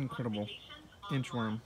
Incredible. Inchworm.